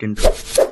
Patent